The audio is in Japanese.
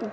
うん。